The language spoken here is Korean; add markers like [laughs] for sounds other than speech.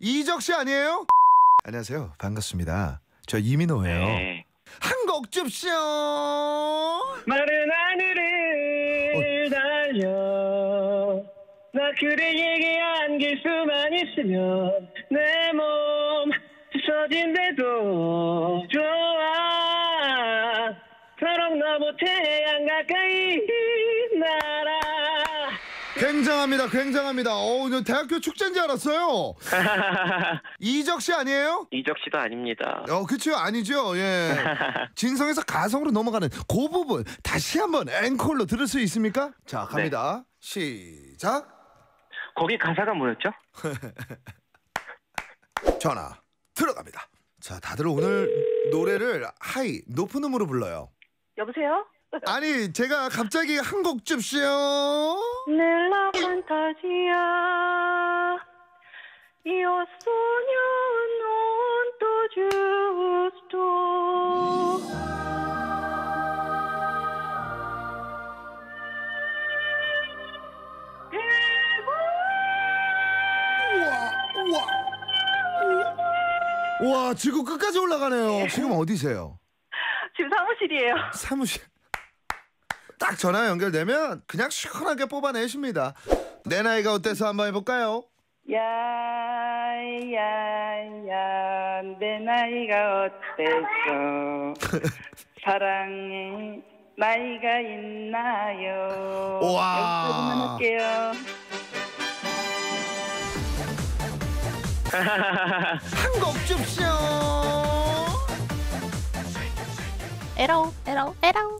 이적 씨 아니에요? 안녕하세요. 반갑습니다. 저 이민호예요. 네. 한곡 줍쇼. 마른 하늘을 달려 나 그대에게 안길 수만 있으면 내몸 찢어진대도 좋아 서로 너무 태양 가까이 날아 굉장합니다. 굉장합니다. 어, 저 대학교 축제인 줄 알았어요. [laughs] 이적 씨 아니에요? 이적 씨도 아닙니다. 어, 그쵸 아니죠. 예. [laughs] 진성에서 가성으로 넘어가는 그 부분 다시 한번 앵콜로 들을 수 있습니까? 자, 갑니다. 시작. 거기 가사가 뭐였죠? [laughs] 전화 들어갑니다. 자, 다들 오늘 노래를 하이 높은 음으로 불러요. 여보세요? 아니, 제가 갑자기 한곡 io sogno un mondo giusto. 우와, 우와. 와, 지구 끝까지 올라가네요. 지금 어디세요? 지금 사무실이에요. 사무실. 딱 전화 연결되면 그냥 시원하게 뽑아내십니다. 내 나이가 어때서 한번 해볼까요? 야야야 내 나이가 어때서 [laughs] 사랑에 나이가 있나요? 우와. 여기까지만 할게요. [laughs] 한곡 줍쇼. 에러 에러 에러